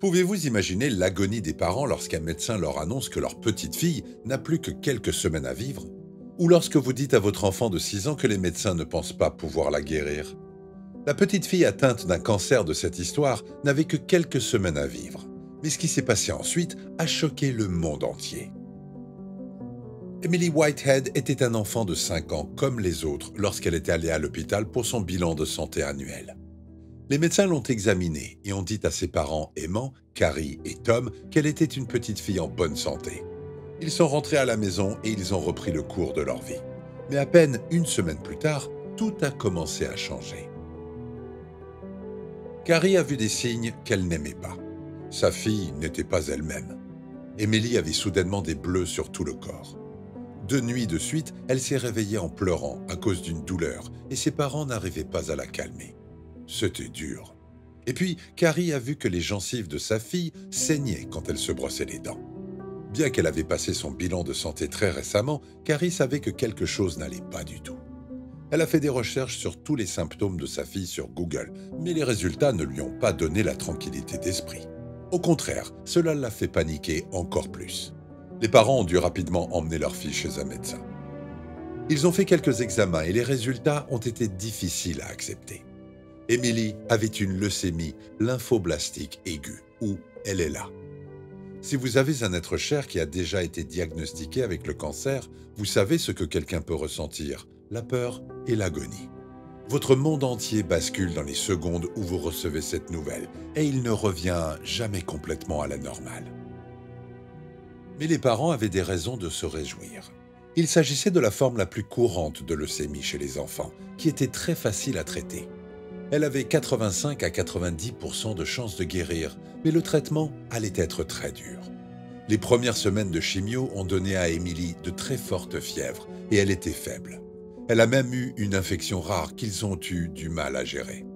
Pouvez-vous imaginer l'agonie des parents lorsqu'un médecin leur annonce que leur petite fille n'a plus que quelques semaines à vivre? Ou lorsque vous dites à votre enfant de 6 ans que les médecins ne pensent pas pouvoir la guérir? La petite fille atteinte d'un cancer de cette histoire n'avait que quelques semaines à vivre. Mais ce qui s'est passé ensuite a choqué le monde entier. Emily Whitehead était un enfant de 5 ans comme les autres lorsqu'elle était allée à l'hôpital pour son bilan de santé annuel. Les médecins l'ont examinée et ont dit à ses parents aimants, Carrie et Tom, qu'elle était une petite fille en bonne santé. Ils sont rentrés à la maison et ils ont repris le cours de leur vie. Mais à peine une semaine plus tard, tout a commencé à changer. Carrie a vu des signes qu'elle n'aimait pas. Sa fille n'était pas elle-même. Emily avait soudainement des bleus sur tout le corps. Deux nuits de suite, elle s'est réveillée en pleurant à cause d'une douleur et ses parents n'arrivaient pas à la calmer. C'était dur. Et puis, Carrie a vu que les gencives de sa fille saignaient quand elle se brossait les dents. Bien qu'elle avait passé son bilan de santé très récemment, Carrie savait que quelque chose n'allait pas du tout. Elle a fait des recherches sur tous les symptômes de sa fille sur Google, mais les résultats ne lui ont pas donné la tranquillité d'esprit. Au contraire, cela l'a fait paniquer encore plus. Les parents ont dû rapidement emmener leur fille chez un médecin. Ils ont fait quelques examens et les résultats ont été difficiles à accepter. Émilie avait une leucémie lymphoblastique aiguë, ou elle est là. Si vous avez un être cher qui a déjà été diagnostiqué avec le cancer, vous savez ce que quelqu'un peut ressentir, la peur et l'agonie. Votre monde entier bascule dans les secondes où vous recevez cette nouvelle, et il ne revient jamais complètement à la normale. Mais les parents avaient des raisons de se réjouir. Il s'agissait de la forme la plus courante de leucémie chez les enfants, qui était très facile à traiter. Elle avait 85 à 90% de chances de guérir, mais le traitement allait être très dur. Les premières semaines de chimio ont donné à Émilie de très fortes fièvres et elle était faible. Elle a même eu une infection rare qu'ils ont eu du mal à gérer.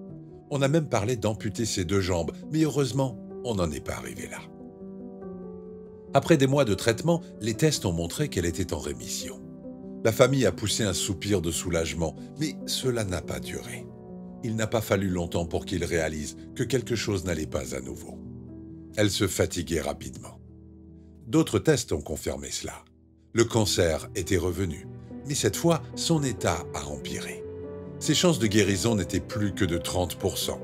On a même parlé d'amputer ses deux jambes, mais heureusement, on n'en est pas arrivé là. Après des mois de traitement, les tests ont montré qu'elle était en rémission. La famille a poussé un soupir de soulagement, mais cela n'a pas duré il n'a pas fallu longtemps pour qu'il réalise que quelque chose n'allait pas à nouveau. Elle se fatiguait rapidement. D'autres tests ont confirmé cela. Le cancer était revenu, mais cette fois, son état a empiré. Ses chances de guérison n'étaient plus que de 30%.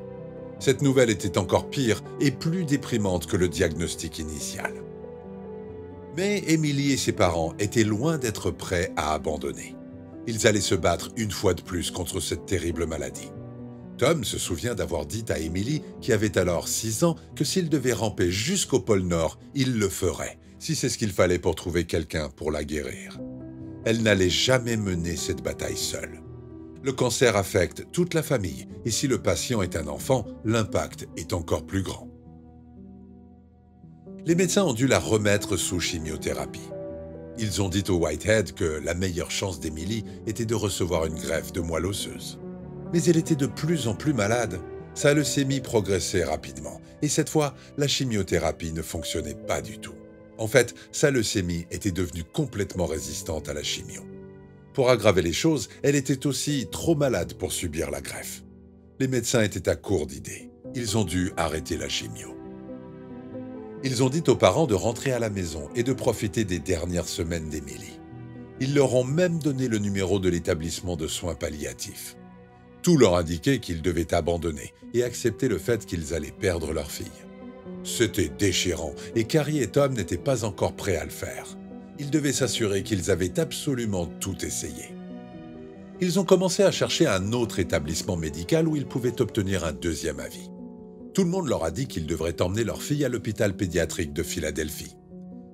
Cette nouvelle était encore pire et plus déprimante que le diagnostic initial. Mais Émilie et ses parents étaient loin d'être prêts à abandonner. Ils allaient se battre une fois de plus contre cette terrible maladie. Tom se souvient d'avoir dit à Emily, qui avait alors 6 ans, que s'il devait ramper jusqu'au pôle Nord, il le ferait, si c'est ce qu'il fallait pour trouver quelqu'un pour la guérir. Elle n'allait jamais mener cette bataille seule. Le cancer affecte toute la famille, et si le patient est un enfant, l'impact est encore plus grand. Les médecins ont dû la remettre sous chimiothérapie. Ils ont dit au Whitehead que la meilleure chance d'Emily était de recevoir une greffe de moelle osseuse mais elle était de plus en plus malade. Sa leucémie progressait rapidement, et cette fois, la chimiothérapie ne fonctionnait pas du tout. En fait, sa leucémie était devenue complètement résistante à la chimio. Pour aggraver les choses, elle était aussi trop malade pour subir la greffe. Les médecins étaient à court d'idées. Ils ont dû arrêter la chimio. Ils ont dit aux parents de rentrer à la maison et de profiter des dernières semaines d'Émilie. Ils leur ont même donné le numéro de l'établissement de soins palliatifs. Tout leur indiquait qu'ils devaient abandonner et accepter le fait qu'ils allaient perdre leur fille. C'était déchirant et Carrie et Tom n'étaient pas encore prêts à le faire. Ils devaient s'assurer qu'ils avaient absolument tout essayé. Ils ont commencé à chercher un autre établissement médical où ils pouvaient obtenir un deuxième avis. Tout le monde leur a dit qu'ils devraient emmener leur fille à l'hôpital pédiatrique de Philadelphie.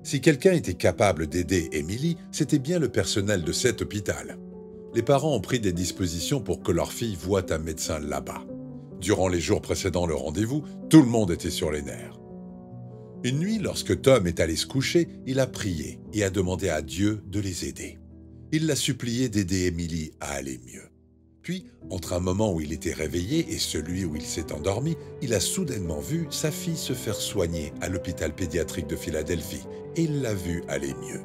Si quelqu'un était capable d'aider Emily, c'était bien le personnel de cet hôpital les parents ont pris des dispositions pour que leur fille voie un médecin là-bas. Durant les jours précédant le rendez-vous, tout le monde était sur les nerfs. Une nuit, lorsque Tom est allé se coucher, il a prié et a demandé à Dieu de les aider. Il l'a supplié d'aider Émilie à aller mieux. Puis, entre un moment où il était réveillé et celui où il s'est endormi, il a soudainement vu sa fille se faire soigner à l'hôpital pédiatrique de Philadelphie et il l'a vue aller mieux.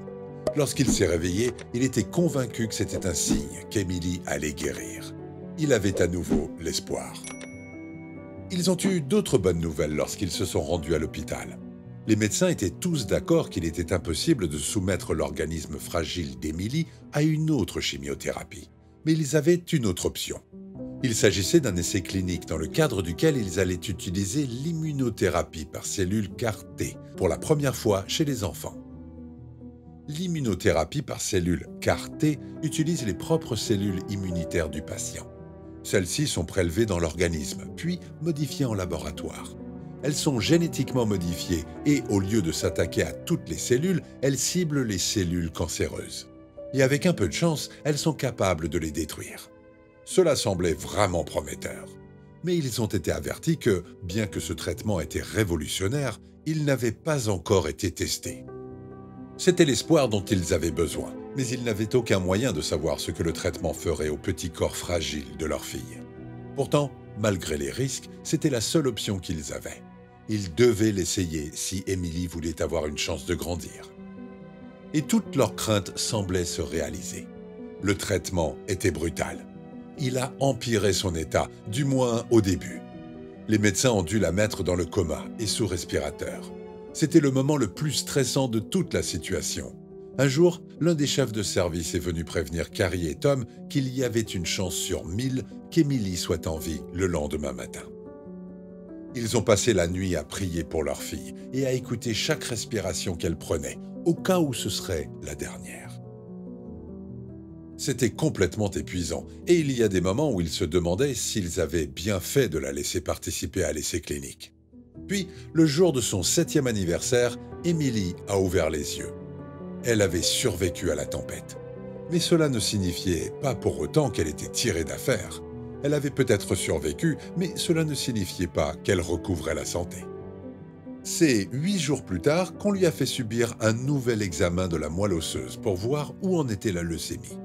Lorsqu'il s'est réveillé, il était convaincu que c'était un signe qu'Émilie allait guérir. Il avait à nouveau l'espoir. Ils ont eu d'autres bonnes nouvelles lorsqu'ils se sont rendus à l'hôpital. Les médecins étaient tous d'accord qu'il était impossible de soumettre l'organisme fragile d'Émilie à une autre chimiothérapie. Mais ils avaient une autre option. Il s'agissait d'un essai clinique dans le cadre duquel ils allaient utiliser l'immunothérapie par cellules CAR-T pour la première fois chez les enfants. L'immunothérapie par cellules CAR-T utilise les propres cellules immunitaires du patient. Celles-ci sont prélevées dans l'organisme, puis modifiées en laboratoire. Elles sont génétiquement modifiées et, au lieu de s'attaquer à toutes les cellules, elles ciblent les cellules cancéreuses. Et avec un peu de chance, elles sont capables de les détruire. Cela semblait vraiment prometteur. Mais ils ont été avertis que, bien que ce traitement était révolutionnaire, il n'avait pas encore été testé. C'était l'espoir dont ils avaient besoin, mais ils n'avaient aucun moyen de savoir ce que le traitement ferait au petit corps fragile de leur fille. Pourtant, malgré les risques, c'était la seule option qu'ils avaient. Ils devaient l'essayer si Émilie voulait avoir une chance de grandir. Et toutes leurs craintes semblaient se réaliser. Le traitement était brutal. Il a empiré son état, du moins au début. Les médecins ont dû la mettre dans le coma et sous respirateur. C'était le moment le plus stressant de toute la situation. Un jour, l'un des chefs de service est venu prévenir Carrie et Tom qu'il y avait une chance sur mille qu'Emily soit en vie le lendemain matin. Ils ont passé la nuit à prier pour leur fille et à écouter chaque respiration qu'elle prenait, au cas où ce serait la dernière. C'était complètement épuisant, et il y a des moments où ils se demandaient s'ils avaient bien fait de la laisser participer à l'essai clinique. Le jour de son septième anniversaire, Émilie a ouvert les yeux. Elle avait survécu à la tempête. Mais cela ne signifiait pas pour autant qu'elle était tirée d'affaire. Elle avait peut-être survécu, mais cela ne signifiait pas qu'elle recouvrait la santé. C'est huit jours plus tard qu'on lui a fait subir un nouvel examen de la moelle osseuse pour voir où en était la leucémie.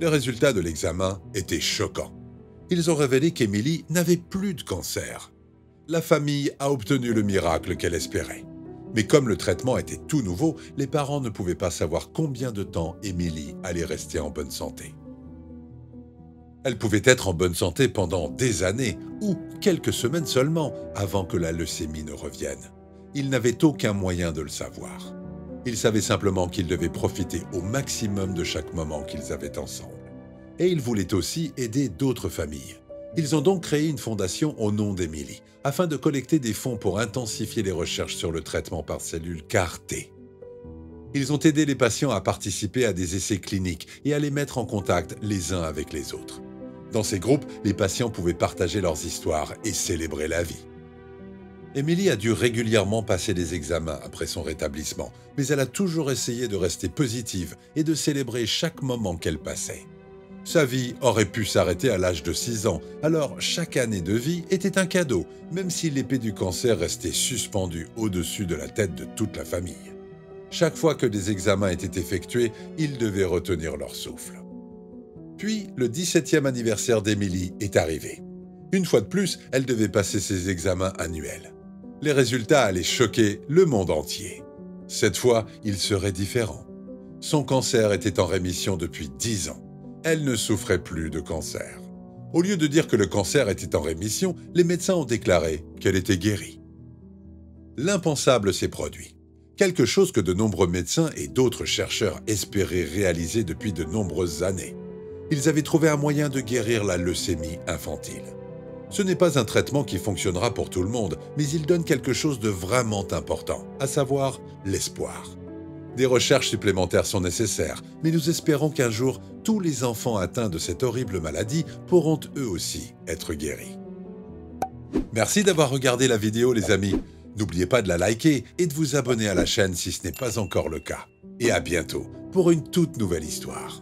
Les résultats de l'examen étaient choquants. Ils ont révélé qu'Émilie n'avait plus de cancer. La famille a obtenu le miracle qu'elle espérait. Mais comme le traitement était tout nouveau, les parents ne pouvaient pas savoir combien de temps Émilie allait rester en bonne santé. Elle pouvait être en bonne santé pendant des années ou quelques semaines seulement avant que la leucémie ne revienne. Ils n'avaient aucun moyen de le savoir. Ils savaient simplement qu'ils devaient profiter au maximum de chaque moment qu'ils avaient ensemble. Et ils voulaient aussi aider d'autres familles. Ils ont donc créé une fondation au nom d'Émilie, afin de collecter des fonds pour intensifier les recherches sur le traitement par cellules CAR-T. Ils ont aidé les patients à participer à des essais cliniques et à les mettre en contact les uns avec les autres. Dans ces groupes, les patients pouvaient partager leurs histoires et célébrer la vie. Émilie a dû régulièrement passer des examens après son rétablissement, mais elle a toujours essayé de rester positive et de célébrer chaque moment qu'elle passait. Sa vie aurait pu s'arrêter à l'âge de 6 ans, alors chaque année de vie était un cadeau, même si l'épée du cancer restait suspendue au-dessus de la tête de toute la famille. Chaque fois que des examens étaient effectués, ils devaient retenir leur souffle. Puis, le 17e anniversaire d'Émilie est arrivé. Une fois de plus, elle devait passer ses examens annuels. Les résultats allaient choquer le monde entier. Cette fois, il serait différent. Son cancer était en rémission depuis 10 ans elle ne souffrait plus de cancer. Au lieu de dire que le cancer était en rémission, les médecins ont déclaré qu'elle était guérie. L'impensable s'est produit. Quelque chose que de nombreux médecins et d'autres chercheurs espéraient réaliser depuis de nombreuses années. Ils avaient trouvé un moyen de guérir la leucémie infantile. Ce n'est pas un traitement qui fonctionnera pour tout le monde, mais il donne quelque chose de vraiment important, à savoir l'espoir. Des recherches supplémentaires sont nécessaires, mais nous espérons qu'un jour, tous les enfants atteints de cette horrible maladie pourront eux aussi être guéris. Merci d'avoir regardé la vidéo les amis. N'oubliez pas de la liker et de vous abonner à la chaîne si ce n'est pas encore le cas. Et à bientôt pour une toute nouvelle histoire.